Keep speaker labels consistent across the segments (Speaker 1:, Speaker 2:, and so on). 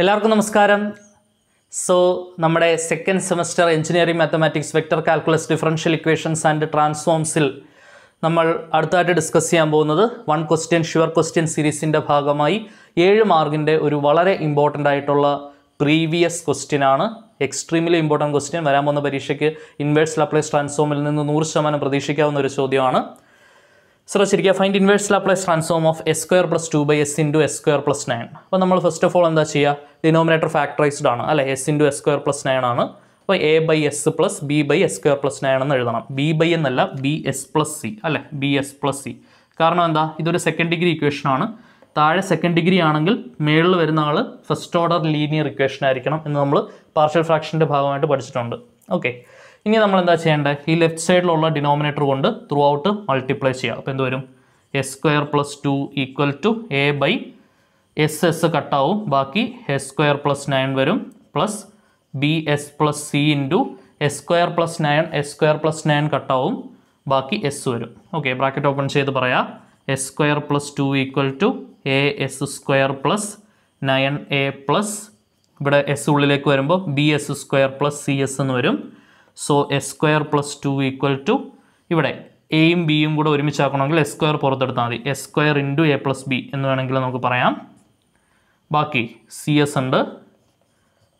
Speaker 1: എല്ലാവർക്കും നമസ്കാരം. സോ നമ്മുടെ second semester engineering mathematics vector calculus differential equations and ട്രാൻസ്ഫോംസിൽ നമ്മൾ അടുത്തായിട്ട് ഡിസ്കസ് ചെയ്യാൻ പോകുന്നത് വൺ ക്വസ്റ്റ്യൻ ഷുവർ ക്വസ്റ്റ്യൻ സീരീസിന്റെ ഭാഗമായി ഏഴ് മാർക്കിന്റെ ഒരു വളരെ ഇമ്പോർട്ടന്റ് ആയിട്ടുള്ള പ്രീവിയസ് ക്വസ്റ്റ്യൻ ആണ്. എക്സ്ട്രീംലി ഇമ്പോർട്ടന്റ് ക്വസ്റ്റ്യൻ വരാൻ പോകുന്ന പരീക്ഷയ്ക്ക് ഇൻവേഴ്സ് ലപ്ലേസ് ട്രാൻസ്ഫോമിൽ നിന്ന് നൂറ് ശതമാനം പ്രതീക്ഷിക്കാവുന്ന ഒരു ചോദ്യമാണ്. ശ്രദ്ധിച്ചിരിക്കുക find inverse Laplace transform of s square plus two by s into s square plus nine അപ്പോൾ നമ്മൾ ഫസ്റ്റ് ഓഫ് ഓൾ എന്താ ചെയ്യുക ഡിനോമിനേറ്റർ ഫാക്ടറൈസ്ഡ് ആണ്. അല്ലെ? S into s square plus nine ആണ്. അപ്പോൾ a by s plus b by s square plus nine എന്ന് എഴുതണം. ബി ബൈ എന്നല്ല ബി എസ് പ്ലസ് സി അല്ലെ? ബി എസ് പ്ലസ് സി കാരണം എന്താ? ഇതൊരു സെക്കൻഡ് ഡിഗ്രി ഇക്വേഷൻ ആണ്. താഴെ സെക്കൻഡ് ഡിഗ്രി ആണെങ്കിൽ മേളിൽ വരുന്ന ആൾ ഫസ്റ്റ് ഓർഡർ ലീനിയർ ഇക്വേഷൻ ആയിരിക്കണം എന്ന് നമ്മൾ പാർഷ്യൽ ഫ്രാക്ഷന്റെ ഭാഗമായിട്ട് പഠിച്ചിട്ടുണ്ട്. ഓക്കെ ഇനി നമ്മൾ എന്താ ചെയ്യേണ്ടത് ഈ ലെഫ്റ്റ് സൈഡിലുള്ള ഡിനോമിനേറ്റർ കൊണ്ട് ത്രൂ ഔട്ട് മൾട്ടിപ്ലൈ ചെയ്യുക. അപ്പോൾ എന്ത് വരും? S square plus two equal to a by s s കട്ടാവും ബാക്കി എസ് സ്ക്വയർ പ്ലസ് നയൻ വരും. Plus b s plus c into s square plus nine s square plus nine കട്ടാവും ബാക്കി S വരും. Okay bracket open ചെയ്ത് പറയാം. S square plus two equal to a s square plus nine a plus ഇവിടെ S ഉള്ളിലേക്ക് വരുമ്പോൾ b s square plus c s എന്ന് വരും. So S square plus two equal to ഇവിടെ എയും ബിയും കൂടെ ഒരുമിച്ചാക്കണമെങ്കിൽ എസ് സ്ക്വയർ പുറത്തെടുത്താൽ മതി. S square into A plus B എന്ന് വേണമെങ്കിൽ നമുക്ക് പറയാം. ബാക്കി സി എസ് ഉണ്ട്.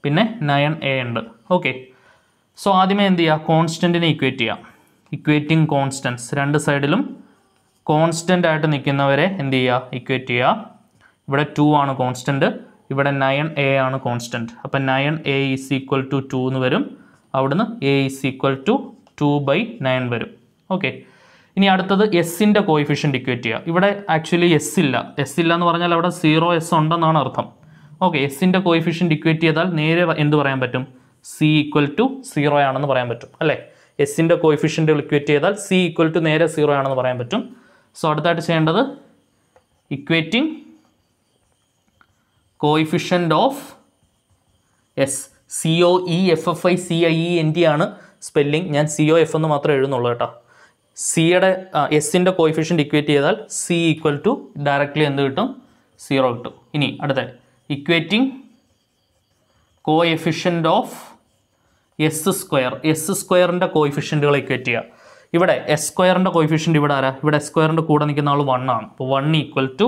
Speaker 1: പിന്നെ നയൻ എ ഉണ്ട്. ഓക്കെ സോ ആദ്യമേ എന്ത് ചെയ്യുക കോൺസ്റ്റന്റിനെ ഇക്വേറ്റ് ചെയ്യാം. ഇക്വേറ്റിംഗ് കോൺസ്റ്റൻസ് രണ്ട് സൈഡിലും കോൺസ്റ്റന്റ് ആയിട്ട് നിൽക്കുന്നവരെ എന്ത് ചെയ്യുക? ഇക്വേറ്റ് ചെയ്യുക. ഇവിടെ ടു ആണ് കോൺസ്റ്റന്റ് ഇവിടെ നയൻ എ ആണ് കോൺസ്റ്റന്റ് അപ്പം nine a is equal to two എന്ന് വരും. അവിടുന്ന് a is equal to two by nine വരും. ഓക്കെ ഇനി അടുത്തത് എസിന്റെ കോയിഫിഷ്യന്റ് ഇക്വേറ്റ് ചെയ്യുക. ഇവിടെ ആക്ച്വലി എസ് ഇല്ല. എസ് ഇല്ല എന്ന് പറഞ്ഞാൽ അവിടെ സീറോ എസ് ഉണ്ടെന്നാണ് അർത്ഥം. ഓക്കെ എസിന്റെ കോയിഫിഷ്യന്റ് ഇക്വേറ്റ് ചെയ്താൽ നേരെ എന്ത് പറയാൻ പറ്റും? സി ഈക്വൽ ടു സീറോ ആണെന്ന് പറയാൻ പറ്റും. അല്ലേ? എസിന്റെ കോയിഫിഷ്യന്റ് ഇക്വേറ്റ് ചെയ്താൽ സി ഈക്വൽ ടു നേരെ സീറോ ആണെന്ന് പറയാൻ പറ്റും. സോ അടുത്തായിട്ട് ചെയ്യേണ്ടത് equating coefficient of s C O E F F I C I E N T ആണ് സ്പെല്ലിംഗ് ഞാൻ സി ഒ എഫ് എന്ന് മാത്രമേ എഴുതുന്നുള്ളൂ കേട്ടോ. സിയുടെ എസിന്റെ കോയിഫിഷ്യന്റ് ഇക്വേറ്റ് ചെയ്താൽ സി ഈക്വൽ ടു ഡയറക്റ്റ്ലി എന്ത് കിട്ടും? സീറോ കിട്ടും. ഇനി അടുത്ത. Equating coefficient of s square s സ്ക്വയറിന്റെ കോയിഫിഷ്യന്റുകൾ ഇക്വേറ്റ് ചെയ്യുക. ഇവിടെ എസ് സ്ക്വയറിന്റെ കോയിഫിഷ്യന്റ് ഇവിടെ ആരാ? ഇവിടെ എസ് സ്ക്വയറിന്റെ കൂടെ നിൽക്കുന്ന ആൾ വൺ ആണ്. അപ്പോൾ വൺ ഈക്വൽ ടു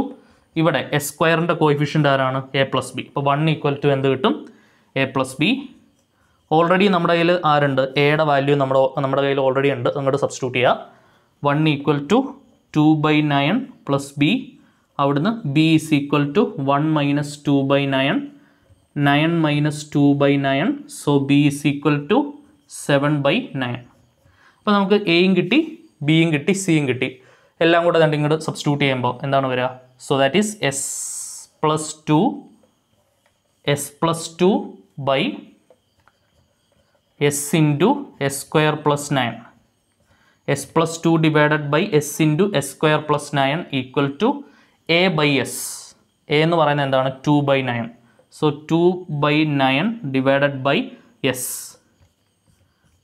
Speaker 1: ഇവിടെ എസ് സ്ക്വയറിന്റെ കോയിഫിഷ്യന്റ് ആരാണ്? എ പ്ലസ് ബി അപ്പോൾ വൺ ഈക്വൽ ടു എന്ത് കിട്ടും? എ പ്ലസ് ബി ഓൾറെഡി നമ്മുടെ കയ്യിൽ ആരുണ്ട്? എയുടെ വാല്യൂ നമ്മുടെ നമ്മുടെ കയ്യിൽ ഓൾറെഡി ഉണ്ട്. അങ്ങോട്ട് സബ്സ്റ്റിറ്റ്യൂട്ട് ചെയ്യുക one equal to two by nine plus b അവിടുന്ന് b is equal to one minus two by nine nine minus two by nine so b is equal to seven by nine അപ്പോൾ നമുക്ക് എയും കിട്ടി ബിയും കിട്ടി സിയും കിട്ടി. എല്ലാം കൂടെ രണ്ട് ഇങ്ങോട്ട് സബ്സ്റ്റിറ്റ്യൂട്ട് ചെയ്യുമ്പോൾ എന്താണ് വരിക? So that is s plus two s plus two by s into s square plus nine s plus two divided by s into s square plus nine equal to a by s a എന്ന് പറയുന്നത് എന്താണ്? Two by nine so two by nine divided by s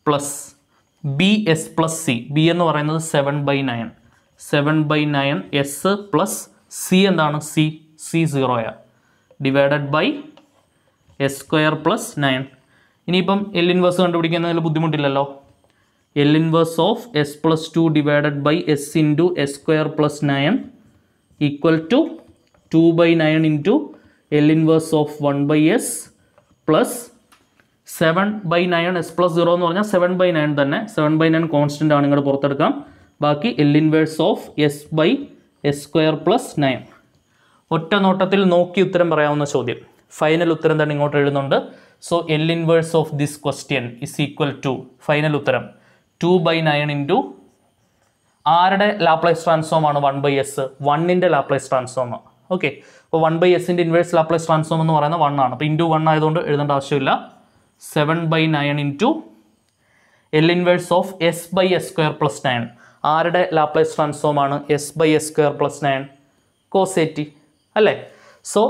Speaker 1: plus b s plus c b എന്ന് പറയുന്നത് seven by nine seven by nine s plus c എന്താണ്? C C സീറോയാണ് divided by S square plus nine ഇനിയിപ്പം L inverse കണ്ടുപിടിക്കുന്നതിൽ ബുദ്ധിമുട്ടില്ലല്ലോ. L inverse of S plus two divided by S into S square plus nine equal to two by nine into L inverse of one by S plus seven by nine S plus zero എന്ന് പറഞ്ഞാൽ seven by nine തന്നെ. Seven by nine constant ആണ് ഇങ്ങോട്ട് പുറത്തെടുക്കാം. ബാക്കി L inverse of S by S square plus nine ഒറ്റ നോട്ടത്തിൽ നോക്കി ഉത്തരം പറയാവുന്ന ചോദ്യം. ഫൈനൽ ഉത്തരം തന്നെ ഇങ്ങോട്ട് എഴുതുന്നുണ്ട്. So L inverse of this question is equal to final ഉത്തരം. ടു ബൈ നയൻ ഇന്റു ആരുടെ ലാപ്ലൈസ് ട്രാൻസ്ഫോം ആണ്? വൺ ബൈ എസ് വണ്ണിന്റെ ലാപ്ലൈസ് ട്രാൻസ്ഫോം ഓക്കെ അപ്പോൾ വൺ ബൈ എസിന്റെ ഇൻവേഴ്സ് ലാപ്ലൈസ് ട്രാൻസ്ഫോം എന്ന് പറയുന്നത് വൺ ആണ്. അപ്പോൾ ഇന്റു വൺ ആയതുകൊണ്ട് എഴുതേണ്ട ആവശ്യമില്ല. Seven by nine into L inverse of S by S square plus nine ആരുടെ ലാപ്ലൈസ് ട്രാൻസ്ഫോം ആണ്? S by S square plus nine cos at അല്ലേ? സോ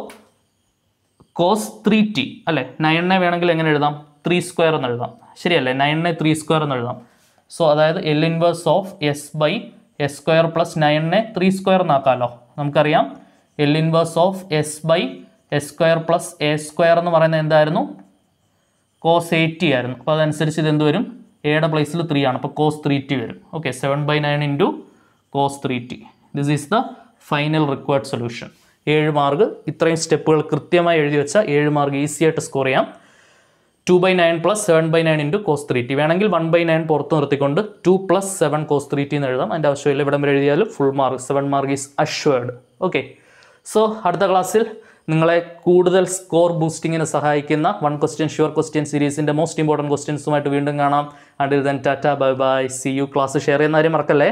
Speaker 1: കോസ് ത്രീ ടി അല്ലേ? നയനെ വേണമെങ്കിൽ എങ്ങനെ എഴുതാം? ത്രീ സ്ക്വയർ എന്ന് എഴുതാം. ശരിയല്ലേ? നയനെ ത്രീ സ്ക്വയർ എന്ന് എഴുതാം. സോ അതായത് L inverse of S by S square plus നയനെ ത്രീ സ്ക്വയർ എന്നാക്കാമല്ലോ നമുക്കറിയാം. L inverse of S by S square plus A square എന്ന് പറയുന്നത് എന്തായിരുന്നു? കോസ് എയ്റ്റി ആയിരുന്നു. അപ്പോൾ അതനുസരിച്ച് ഇത് എന്ത് വരും? എയുടെ പ്ലേസിൽ ത്രീ ആണ്. അപ്പോൾ കോസ് ത്രീ ടി വരും. Okay seven by nine into cos three T this is the final required solution ഏഴ് മാർക്ക് ഇത്രയും സ്റ്റെപ്പുകൾ കൃത്യമായി എഴുതി വെച്ചാൽ ഏഴ് മാർക്ക് ഈസി ആയിട്ട് സ്കോർ ചെയ്യാം. Two by nine plus seven by nine into cos three T. വേണമെങ്കിൽ വൺ ബൈ നയൻ പുറത്ത് നിർത്തിക്കൊണ്ട് two plus seven cos three T എന്ന് എഴുതാം. അതിന്റെ ആവശ്യമില്ല ഇവിടം വരെ എഴുതിയാലും full mark seven mark is assured okay so അടുത്ത ക്ലാസ്സിൽ നിങ്ങളെ കൂടുതൽ സ്കോർ ബൂസ്റ്റിങ്ങിന് സഹായിക്കുന്ന വൺ ക്വസ്റ്റ്യൻ ഷുവർ ക്വസ്റ്റ്യൻ സീരീസിന്റെ മോസ്റ്റ് ഇമ്പോർട്ടന്റ് ക്വസ്റ്റ്യൻസുമായിട്ട് വീണ്ടും കാണാം. Until then tata bye bye see you class share ചെയ്യുന്ന കാര്യം മറക്കല്ലേ?